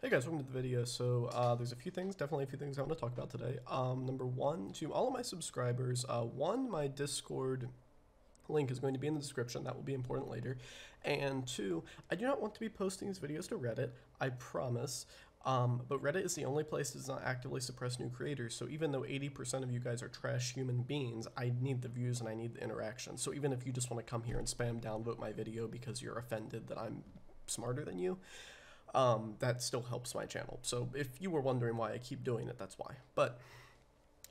Hey guys, welcome to the video. So uh, there's a few things, definitely a few things I want to talk about today. Um, number one, to all of my subscribers, uh, one, my Discord link is going to be in the description. That will be important later. And two, I do not want to be posting these videos to Reddit. I promise. Um, but Reddit is the only place that does not actively suppress new creators. So even though 80% of you guys are trash human beings, I need the views and I need the interaction. So even if you just want to come here and spam downvote my video because you're offended that I'm smarter than you, um, that still helps my channel. So if you were wondering why I keep doing it, that's why. But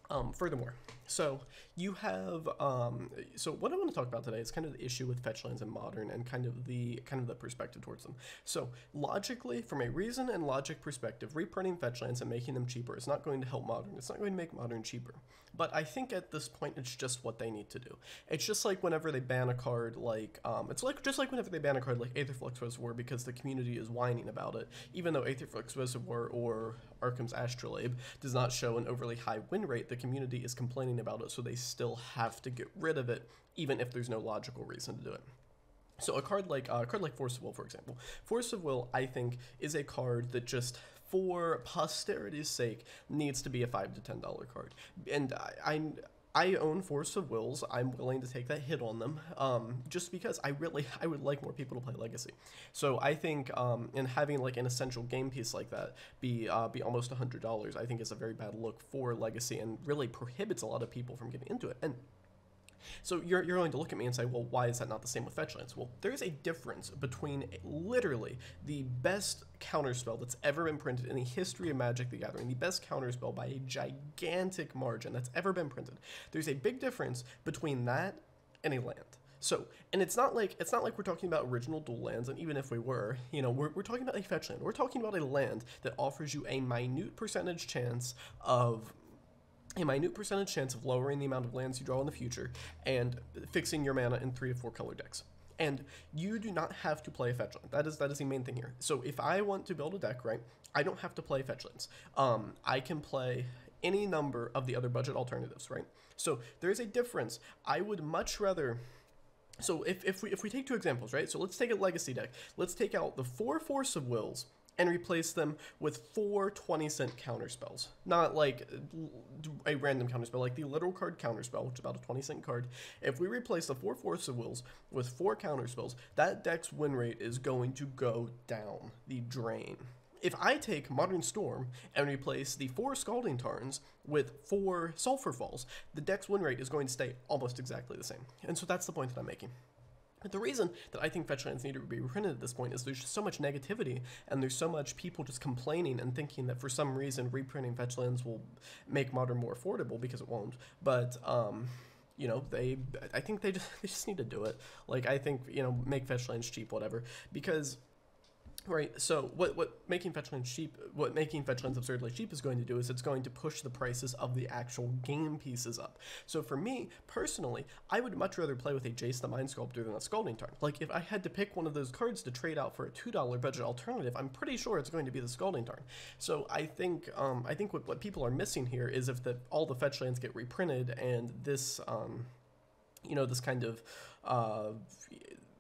um, furthermore, so you have um, so what I want to talk about today is kind of the issue with fetch lands in modern and kind of the kind of the perspective towards them. So logically, from a reason and logic perspective, reprinting fetch lands and making them cheaper is not going to help modern. It's not going to make modern cheaper. But I think at this point it's just what they need to do. It's just like whenever they ban a card like um, it's like just like whenever they ban a card like Aetherflux Reservoir because the community is whining about it, even though Aetherflux Reservoir or Arcum's Astrolabe does not show an overly high win rate, the community is complaining about it, so they still have to get rid of it, even if there's no logical reason to do it. So a card like uh, a card like Force of Will, for example, Force of Will, I think, is a card that just for posterity's sake needs to be a five to ten dollar card, and I, I I own Force of Wills. I'm willing to take that hit on them, um, just because I really I would like more people to play Legacy. So I think um, in having like an essential game piece like that be uh, be almost hundred dollars, I think is a very bad look for Legacy and really prohibits a lot of people from getting into it. And so you're, you're going to look at me and say, well, why is that not the same with fetchlands? Well, there's a difference between literally the best counterspell that's ever been printed in the history of Magic the Gathering, the best counterspell by a gigantic margin that's ever been printed. There's a big difference between that and a land. So, and it's not like it's not like we're talking about original dual lands, and even if we were, you know, we're, we're talking about a fetch land. We're talking about a land that offers you a minute percentage chance of a minute percentage chance of lowering the amount of lands you draw in the future and fixing your mana in three to four color decks. And you do not have to play a fetch land. That is that is the main thing here. So if I want to build a deck, right, I don't have to play fetch lands. Um, I can play any number of the other budget alternatives, right? So there's a difference. I would much rather so if, if we if we take two examples, right? So let's take a legacy deck. Let's take out the four force of wills and replace them with four 20 cent counter spells. Not like a random counter spell, like the literal card counter spell, which is about a 20 cent card. If we replace the four Force of Wills with four counter spells, that deck's win rate is going to go down the drain. If I take Modern Storm and replace the four Scalding Tarns with four Sulfur Falls, the deck's win rate is going to stay almost exactly the same. And so that's the point that I'm making. But the reason that I think fetch lands need to be reprinted at this point is there's just so much negativity and there's so much people just complaining and thinking that for some reason reprinting fetch lands will make modern more affordable because it won't. But um, you know they I think they just they just need to do it. Like I think you know make fetch lands cheap whatever because Right. So what what making fetchlands cheap, what making fetchlands absurdly cheap is going to do is it's going to push the prices of the actual game pieces up. So for me personally, I would much rather play with a Jace the Mind Sculptor than a Scalding Tarn. Like if I had to pick one of those cards to trade out for a two dollar budget alternative, I'm pretty sure it's going to be the Scalding Tarn. So I think um, I think what, what people are missing here is if the all the fetchlands get reprinted and this um, you know this kind of uh,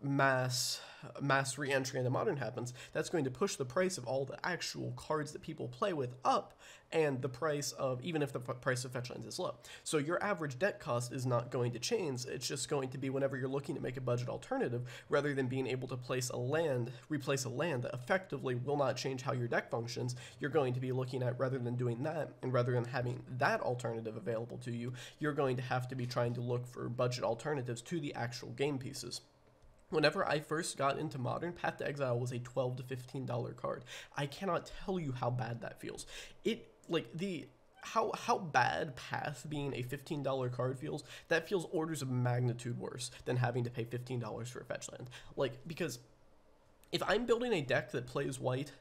mass mass re-entry into modern happens that's going to push the price of all the actual cards that people play with up and the price of even if the price of fetch lands is low. So your average deck cost is not going to change it's just going to be whenever you're looking to make a budget alternative rather than being able to place a land replace a land that effectively will not change how your deck functions you're going to be looking at rather than doing that and rather than having that alternative available to you you're going to have to be trying to look for budget alternatives to the actual game pieces Whenever I first got into Modern, Path to Exile was a 12 to $15 card. I cannot tell you how bad that feels. It, like, the how how bad Path being a $15 card feels, that feels orders of magnitude worse than having to pay $15 for a fetch land. Like, because if I'm building a deck that plays white,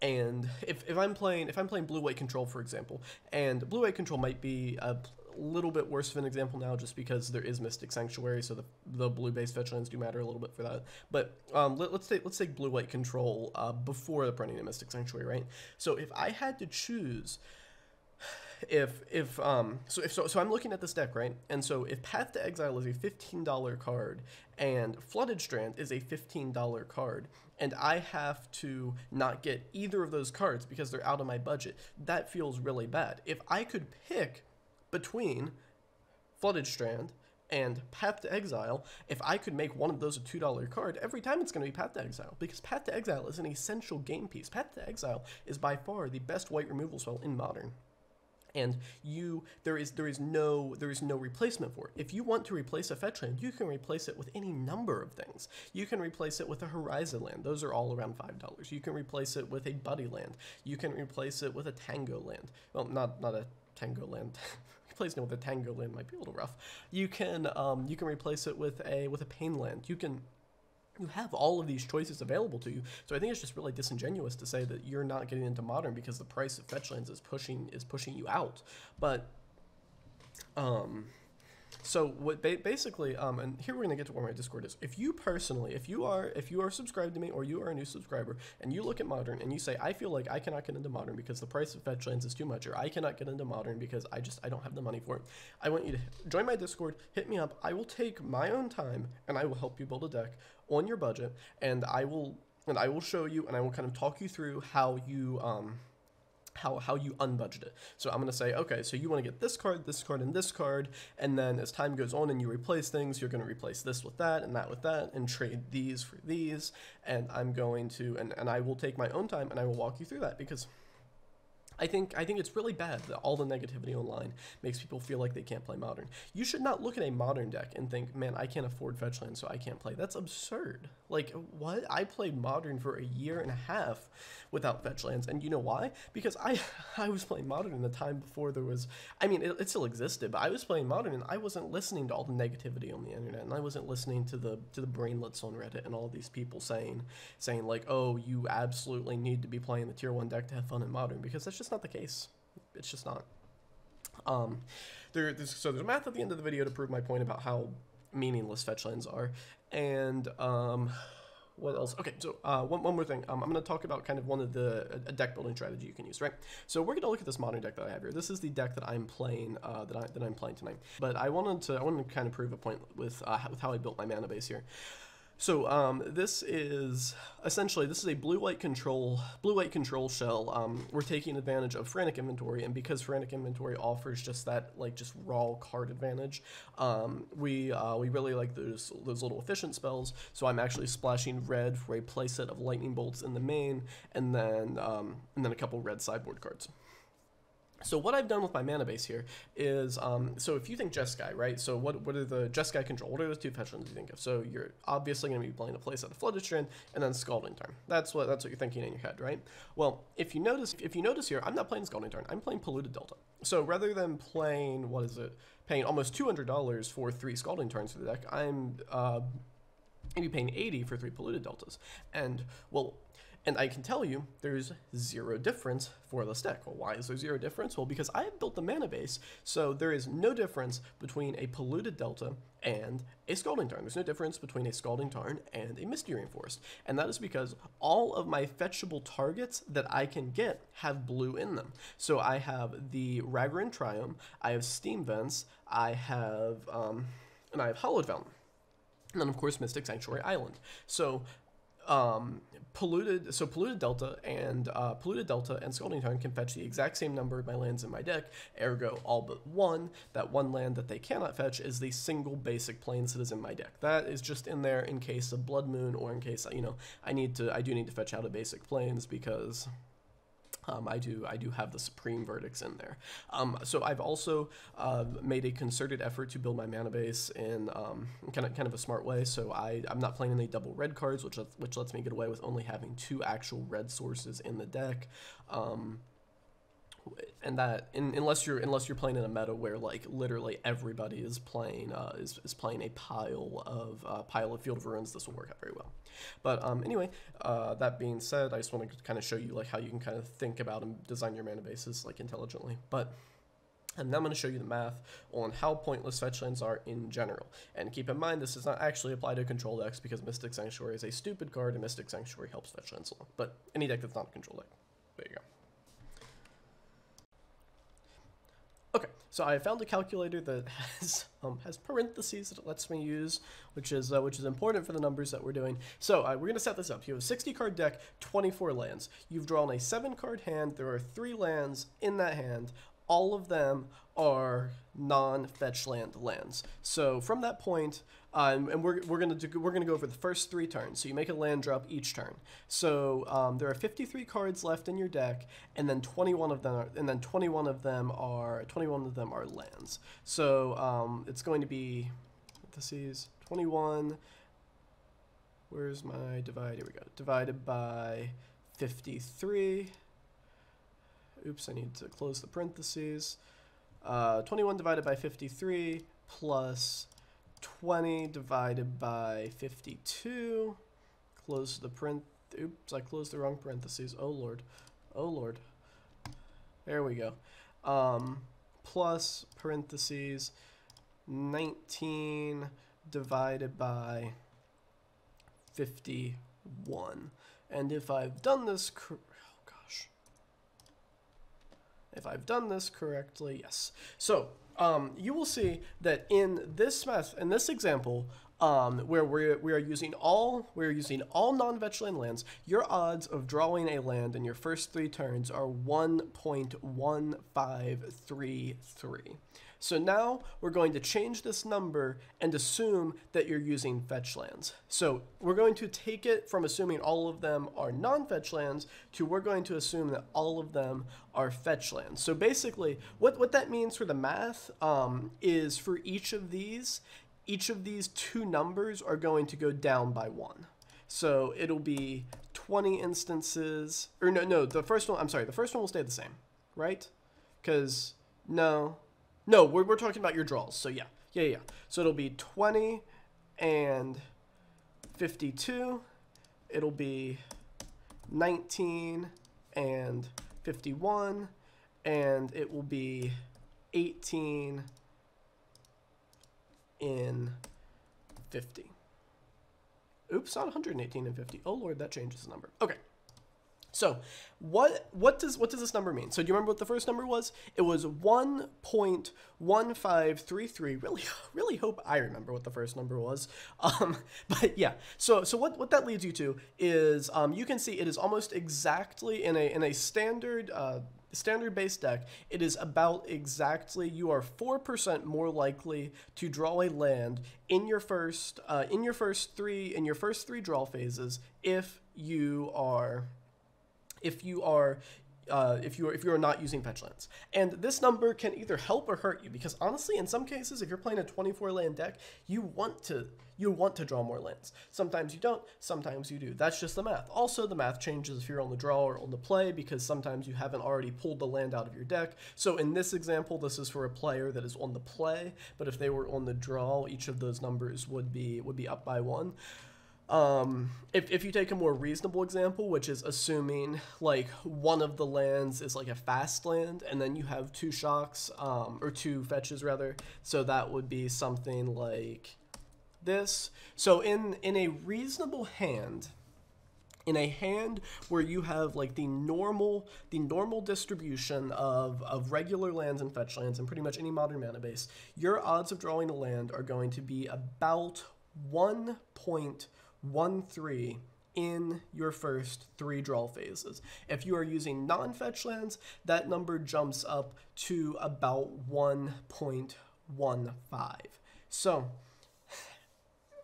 and if, if I'm playing if I'm playing blue white control for example, and blue white control might be a little bit worse of an example now just because there is Mystic Sanctuary, so the, the blue-based fetchlands do matter a little bit for that. But um, let, us take let's take blue-white control uh, before the printing of Mystic Sanctuary, right? So if I had to choose if if um so if so so I'm looking at this deck right and so if Path to Exile is a $15 card and Flooded Strand is a $15 card and I have to not get either of those cards because they're out of my budget, that feels really bad. If I could pick between Flooded Strand and Path to Exile, if I could make one of those a $2 card, every time it's going to be Path to Exile, because Path to Exile is an essential game piece. Path to Exile is by far the best white removal spell in Modern and you there is there is no there is no replacement for it. If you want to replace a fetch land, you can replace it with any number of things. You can replace it with a horizon land; those are all around five dollars. You can replace it with a buddy land. You can replace it with a tango land. Well, not not a tango land. Replacing it with a tango might be a little rough. You can um, you can replace it with a with a pain land. You can you have all of these choices available to you. So I think it's just really disingenuous to say that you're not getting into modern because the price of fetch lands is pushing is pushing you out. But um so what ba- basically um and here we're going to get to where my discord is. If you personally if you are if you are subscribed to me or you are a new subscriber and you look at modern and you say i feel like i cannot get into modern because the price of fetch lands is too much or i cannot get into modern because i just i don't have the money for it i want you to join my discord hit me up. I will take my own time and i will help you build a deck on your budget and i will and i will show you and i will kind of talk you through how you um how how you unbudget it. So I'm gonna say, okay, so you want to get this card, this card, and this card, and then as time goes on and you replace things, you're gonna replace this with that and that with that, and trade these for these. And I'm going to and, and I will take my own time and I will walk you through that because I think I think it's really bad that all the negativity online makes people feel like they can't play modern. You should not look at a modern deck and think, man, I can't afford fetchland, so I can't play. That's absurd. Like what? I played modern for a year and a half without fetchlands, and you know why? Because I I was playing modern in the time before there was. I mean, it, it still existed, but I was playing modern and I wasn't listening to all the negativity on the internet, and I wasn't listening to the to the brainlets on Reddit and all these people saying saying like, oh, you absolutely need to be playing the tier one deck to have fun in modern because that's just not the case. It's just not. Um, there, there's, so there's math at the end of the video to prove my point about how meaningless fetch lands are, and um, what else? Okay, so uh, one, one more thing. Um, I'm going to talk about kind of one of the a deck building strategy you can use, right? So we're going to look at this modern deck that I have here. This is the deck that I'm playing uh, that I that I'm playing tonight. But I wanted to I wanted to kind of prove a point with uh, with how I built my mana base here. So um, this is essentially this is a blue white control blue white control shell. Um, we're taking advantage of frantic inventory, and because frantic inventory offers just that like just raw card advantage, um, we uh, we really like those those little efficient spells. So I'm actually splashing red for a playset of lightning bolts in the main, and then um, and then a couple red sideboard cards. So what I've done with my mana base here is, um, so if you think Jeskai, right? So what what are the Jeskai control? What are those two fetch lands you think of? So you're obviously going to be playing a place at the Flooded Strand and then Scalding Tarn. That's what that's what you're thinking in your head, right? Well, if you notice, if you notice here, I'm not playing Scalding Tarn, I'm playing Polluted Delta. So rather than playing what is it, paying almost two hundred dollars for three Scalding Tarns for the deck, I'm uh, maybe paying eighty for three Polluted Deltas. And well, and I can tell you there's zero difference for this deck. Well, why is there zero difference? Well, because I have built the mana base, so there is no difference between a polluted delta and a scalding tarn. There's no difference between a scalding tarn and a misty rainforest. And that is because all of my fetchable targets that I can get have blue in them. So I have the Raugrin Triome, I have Steam Vents, I have um, and I have Hallowed Fountain. And then of course Mystic Sanctuary Island. So um, polluted so polluted delta and uh, polluted delta and scalding tarn can fetch the exact same number of my lands in my deck ergo all but one that one land that they cannot fetch is the single basic plains that is in my deck. That is just in there in case of blood moon or in case you know i need to i do need to fetch out a basic plains because um, I do I do have the supreme verdicts in there. Um, so I've also uh, made a concerted effort to build my mana base in um, kind of kind of a smart way. So I I'm not playing any double red cards, which which lets me get away with only having two actual red sources in the deck. Um, and that in, unless you're unless you're playing in a meta where like literally everybody is playing uh, is, is playing a pile of uh, pile of Field of Ruins, this will work out very well. But um, anyway, uh, that being said, I just want to kind of show you like how you can kind of think about and design your mana bases like intelligently. But and then I'm going to show you the math on how pointless fetch lands are in general. And keep in mind, this does not actually apply to control decks because Mystic Sanctuary is a stupid card and Mystic Sanctuary helps fetch lands along. But any deck that's not a control deck. There you go. So I found a calculator that has um, has parentheses that it lets me use, which is uh, which is important for the numbers that we're doing. So uh, we're gonna set this up. You have a 60 card deck, 24 lands. You've drawn a seven card hand. There are three lands in that hand. All of them are non-fetch land lands. So from that point, um, and we're, we're gonna do, we're gonna go over the first three turns. So you make a land drop each turn. So um, there are 53 cards left in your deck, and then 21 of them, are, and then 21 of them are 21 of them are lands. So um, it's going to be parentheses 21. Where's my divide? Here we go. Divided by 53. Oops, I need to close the parentheses. Uh, 21 divided by 53 plus 20 divided by 52. Close the print. Oops, I closed the wrong parentheses. Oh, Lord. Oh, Lord. There we go. Um, plus parentheses 19 divided by 51. And if I've done this. If I've done this correctly, yes. So um, you will see that in this math, in this example, um, where we're, we are using all we're using all non-fetch lands, your odds of drawing a land in your first three turns are 1.1533. So now we're going to change this number and assume that you're using fetch lands. So we're going to take it from assuming all of them are non-fetch lands to we're going to assume that all of them are fetch lands. So basically what, what that means for the math um, is for each of these, each of these two numbers are going to go down by one. So it'll be 20 instances, or no, no, the first one, I'm sorry, the first one will stay the same, right? Because, no, no, we're, we're talking about your draws. So yeah, yeah, yeah. So it'll be 20 and 52. It'll be 19 and 51. And it will be 18 in 50. Oops, not 118 and 50. Oh lord, that changes the number. Okay. So what what does what does this number mean? So do you remember what the first number was? It was 1.1533. Really really hope I remember what the first number was. Um, but yeah. So so what, what that leads you to is um, you can see it is almost exactly in a in a standard uh, standard base deck, it is about exactly you are four percent more likely to draw a land in your first uh, in your first three in your first three draw phases if you are if you are uh, if you are if you are not using fetch lands. And this number can either help or hurt you because honestly, in some cases, if you're playing a 24 land deck, you want to you want to draw more lands. Sometimes you don't, sometimes you do. That's just the math. Also, the math changes if you're on the draw or on the play because sometimes you haven't already pulled the land out of your deck. So in this example, this is for a player that is on the play, but if they were on the draw, each of those numbers would be would be up by one. Um, if, if you take a more reasonable example, which is assuming like one of the lands is like a fast land, and then you have two shocks, um, or two fetches rather, so that would be something like this. So in in a reasonable hand, in a hand where you have like the normal the normal distribution of, of regular lands and fetch lands and pretty much any modern mana base, your odds of drawing a land are going to be about one point one three in your first three draw phases. If you are using non-fetch lands, that number jumps up to about 1.15. So,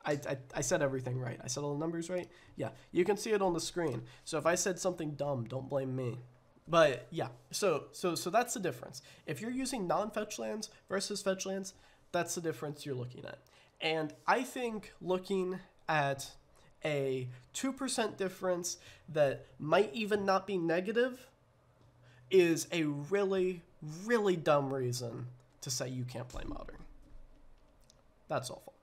I, I, I, said everything right. I said all the numbers right? Yeah, you can see it on the screen. So if I said something dumb, don't blame me. But yeah, so so so that's the difference. If you're using non-fetch lands versus fetch lands, that's the difference you're looking at. And I think looking at a 2% difference that might even not be negative is a really, really dumb reason to say you can't play modern. That's folks.